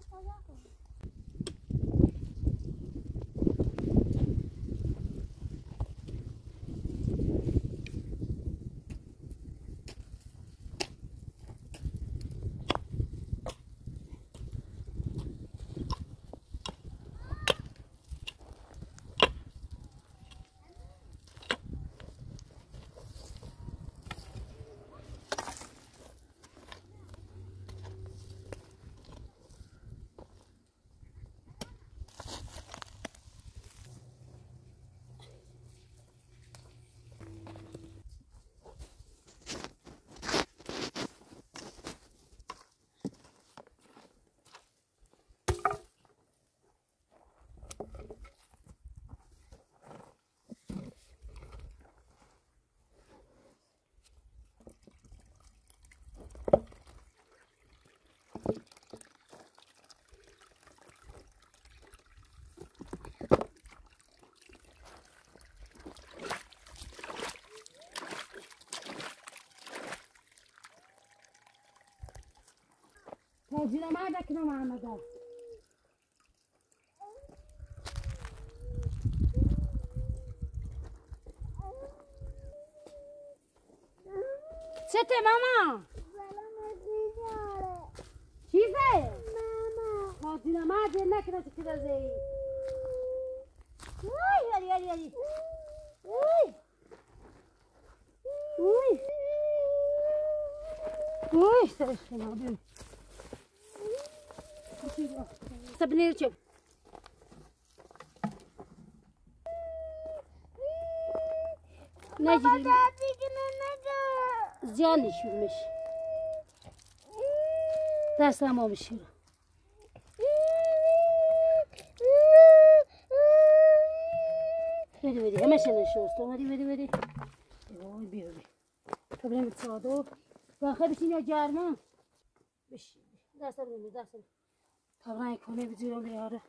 Saya. Dinamarca não ama da. Sete mama. Çize. Mama. Ma Dinamarca ne kadar çıkıyor zeyi. Uy, hadi hadi ali, Uy. Uy. Uy, sen şunu alıyorsun. زيان شو مش دست ما بشير بدي بدي همش انا شو استو بدي بدي بدي اوه بيبي طب لما تصادو واخر شيء جارما بش دست بدي دست طبعا کنه بزیرم Parlare con le visioni ora.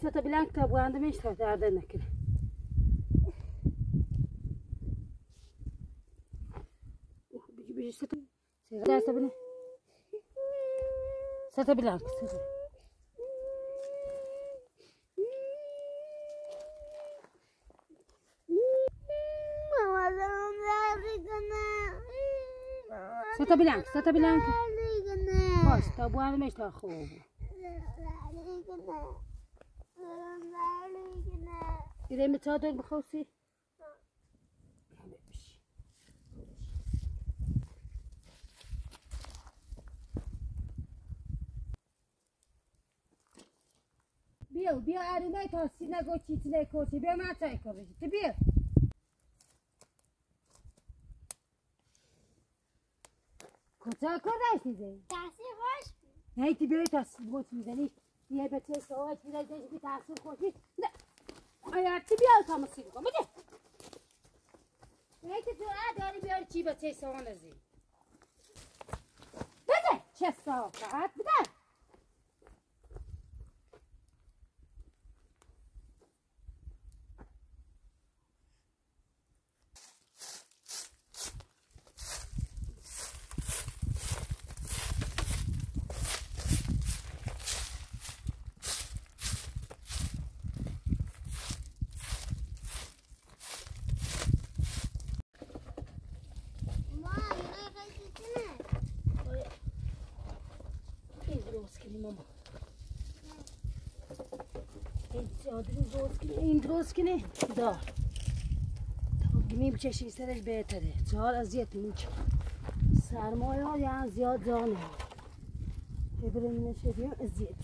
Satabilen kitabı andım işte derdenekine. درده نکنه بيجي ستة لا سبني ستة بلانك ستة ستة بلانك ستة بلانك باش طب وانا مش تاخوه إذا متادر بخوسي بیا بیا عرومه تا سینه گو چیتله کوچه بیا من چای کنه تو بیا. کجا کنه چیزه تحصیل خوش نه تی بیای تا بوت می‌زنی. یه به چه سوال میره دیگه که تحصیل خوشی. نه. آیا تی بیا تا مسیح کن بده نه تی تو داری بیاری چی به چه سوال ازی بده. چه سوال بده. درست کنه این درست کنه دار. گمیم بچشی سرش بهتره. چهار اذیت میشه سرمایه ها یعنی زیاد ببریم نشدیم اذیتی همه رزا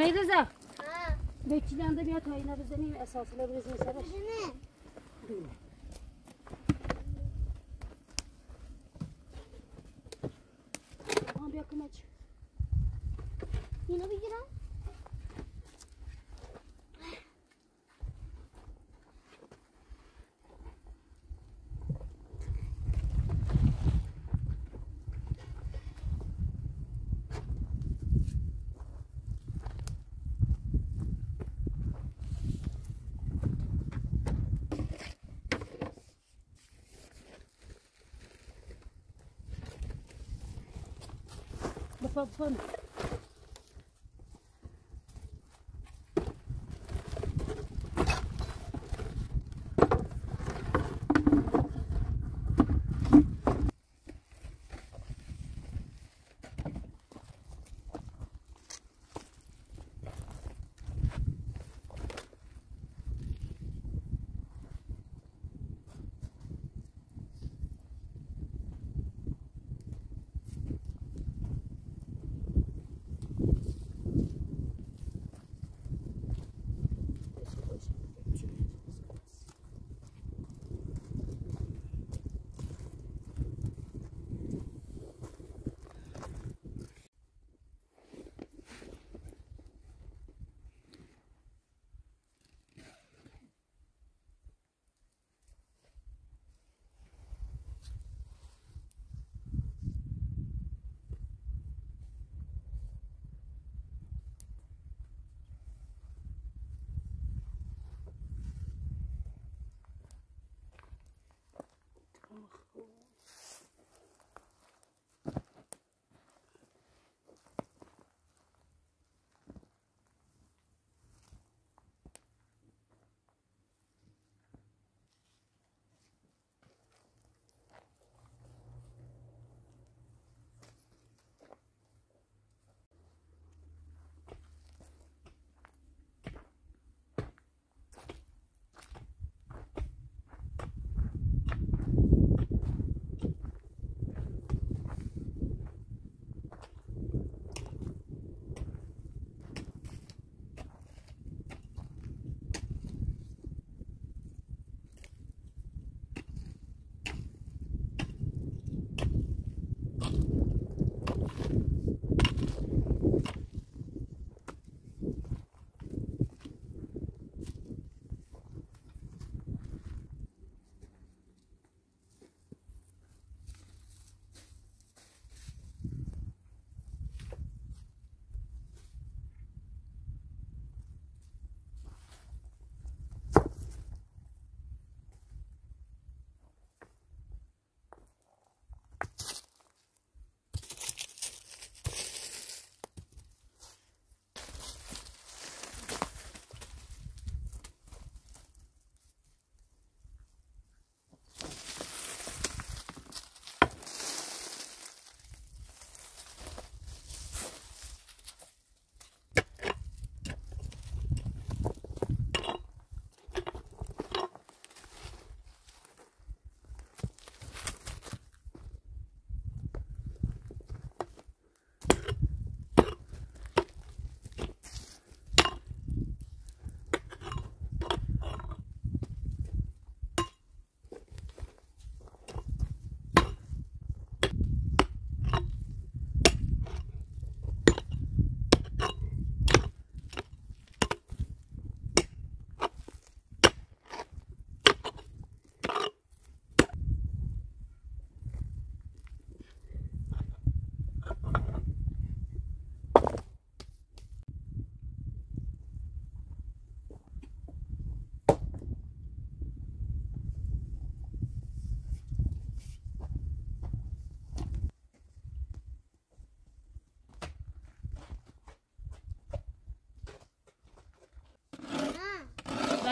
ها به چیلنده بیا تا اینا بزنیم اساسلا بریزیم سرش بزنه Klopfen.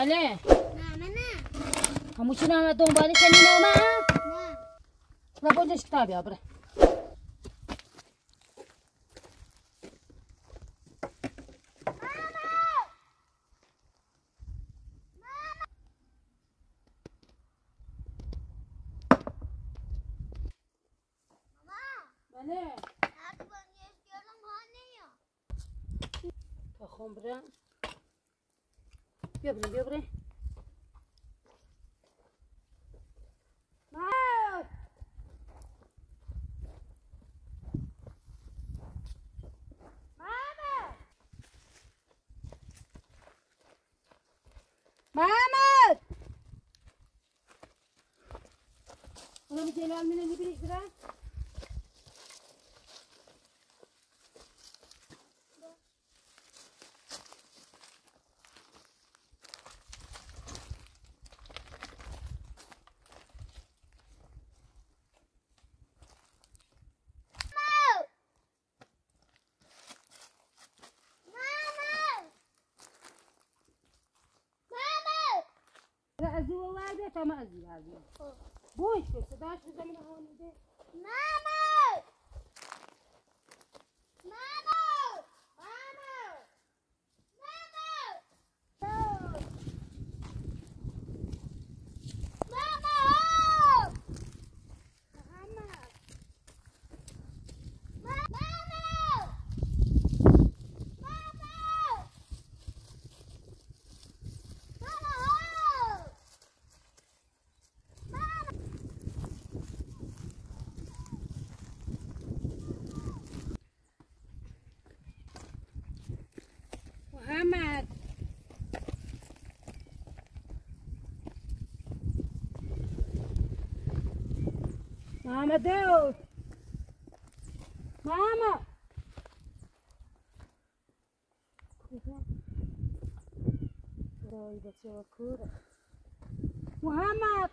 بله. نه نه. همون چی نامه دنبال کنی نامه نه. و بردش کتابی بره الجلال من اللي بيجرى أزي والله هذا تما أزي هذا بوش بس صداش في Meu Deus! Mama! Doida, que loucura! Muhammad!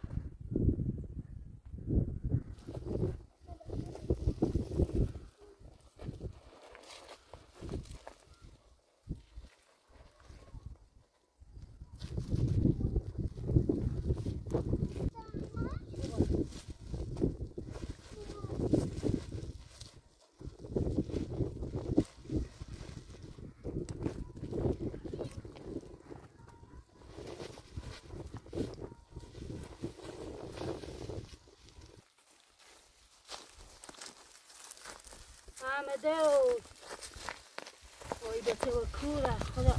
محمد داود وای بچه ها کوره خدا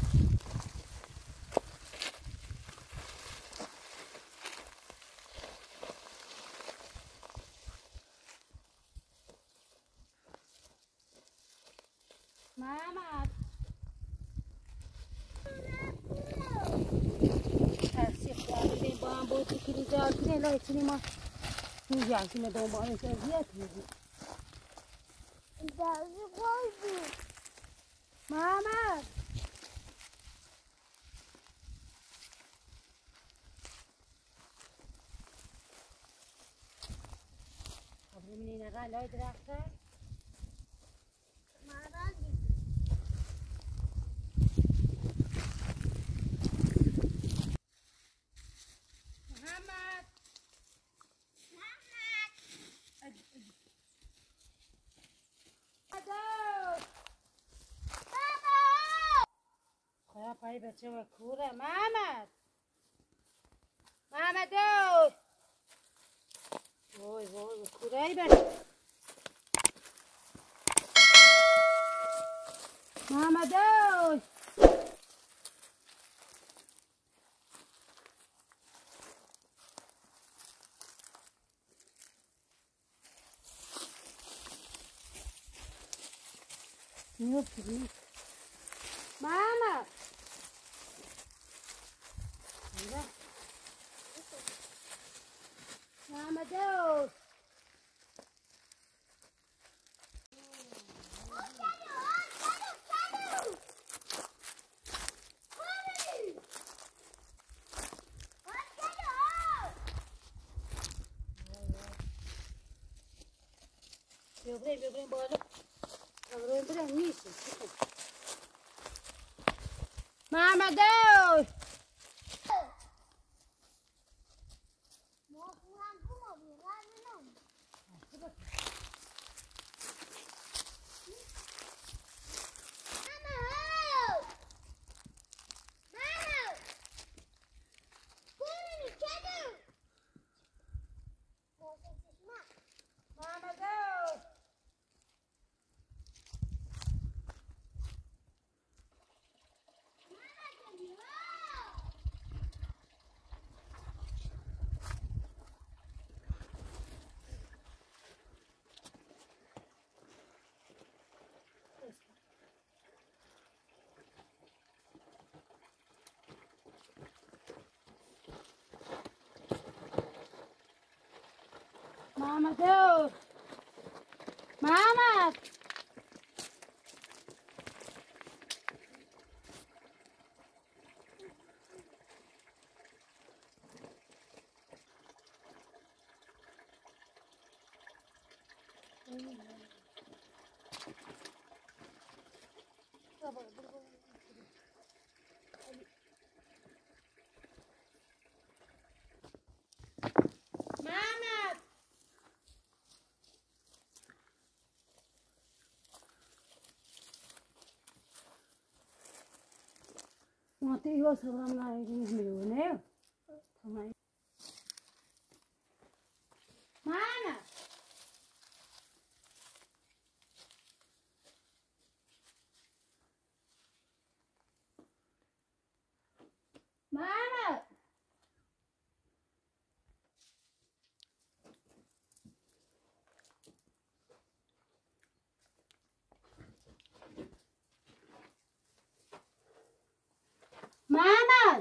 محمد ترسی خوابیدیم با هم بود که ریجال کنه لایتونی ما میگم که دنبالش اذیت Mama! بچه و کوره محمد. محمد دو وای وای کوره ای بچه. محمد دو میفتی armadilhos. Meu bem, meu bem, bora. Agora entra nisso. Mama, Deus! Mama, Deus! Mama! Давай, давай. म त्यही हो रिउँ भने Mama!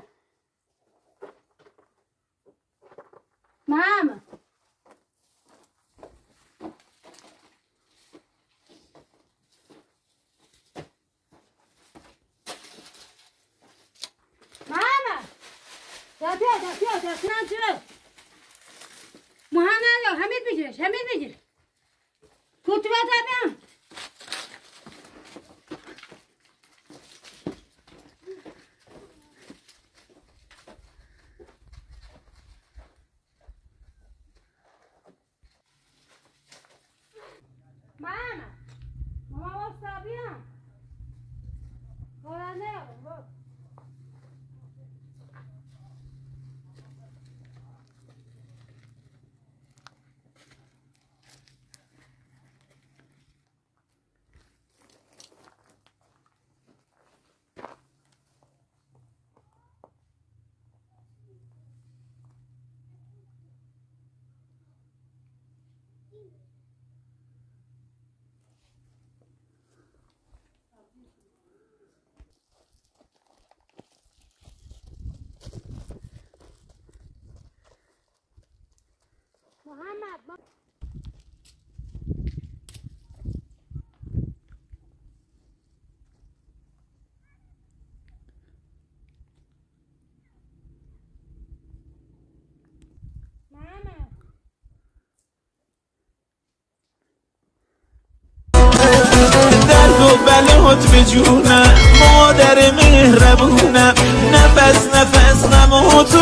بلات به جونم. مادر مهربونم. نفس نفس غم تو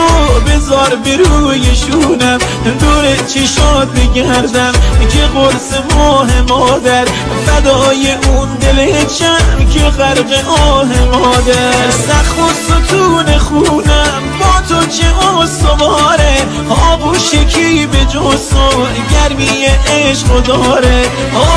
بذار به روی شونم. دور چشات بگردم که قرص ماه مادر. فدای اون دل چم که غرق آه مادر. سخ و ستون خونم. تو چه آسواره آبوش کی به جسو گرمی عشق داره.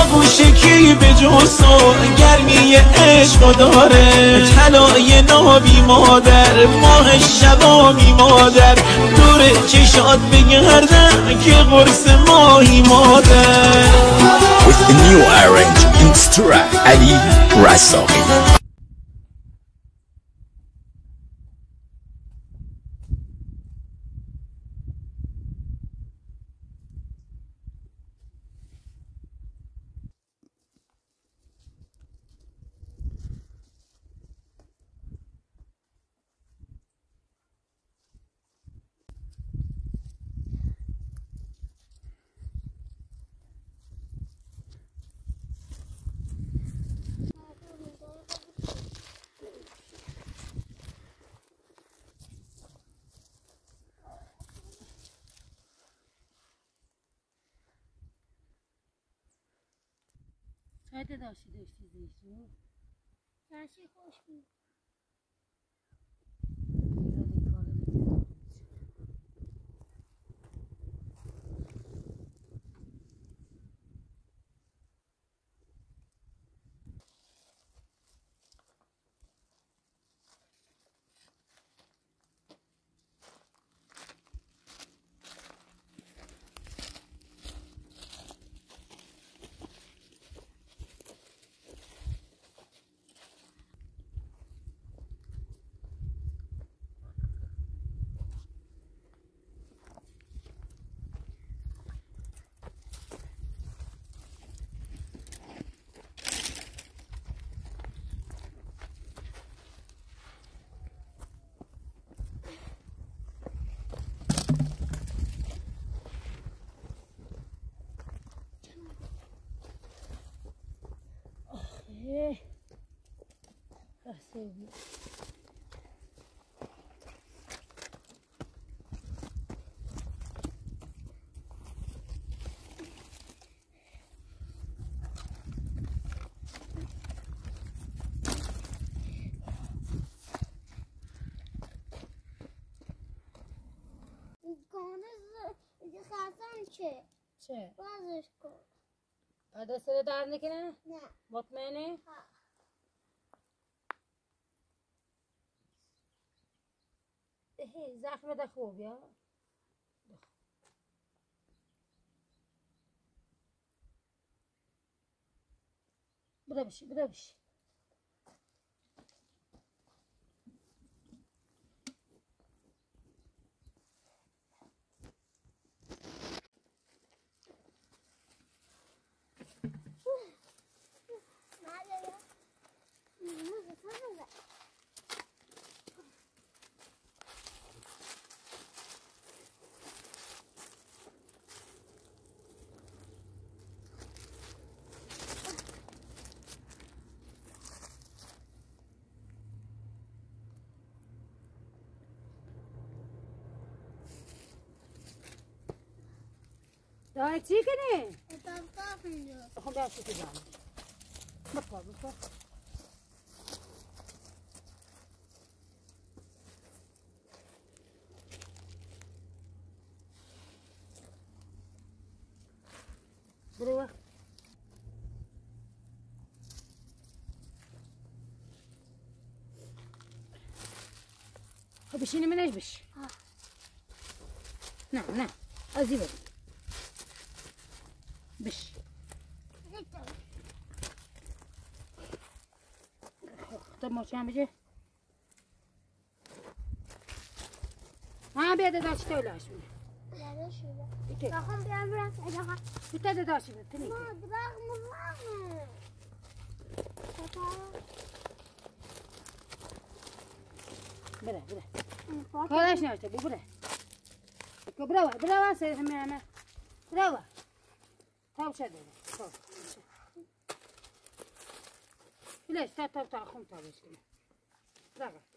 آبوش کی به جسو گرمی عشق داره. طلای نابی مادر ماه شبامی مادر. دور چشات بگردم که قرص ماهی مادر. With a new arrange instruct Ali Rasaki. چه داشتی داشتی زیشو نشی خوش بود. Hey. Ah sevgilim. گانه خزان چه؟ چه؟ بازش کن سر در نکنه؟ نه مطمئنی؟ ها. هی زخم ده خوب یا بده بشی بده بشی Da, jetzt hier gehen. Und dann darf ich nicht. Komm, da ist es gegangen. Mach mal, mach mal. خب بشینی منش بش ها. نه نه ازی برو بش خب ماشین بجه ها بیاد داشت تولاش بونه یاده شده بیته بخوام بیام برم اداها بیته داشت بونه تنی ما دراغ مزمه بره بره کارش نشته بو بره که برو برو سه همه همه برو تاو شده تاو بلش تا تا تا خون تا بشکنه برو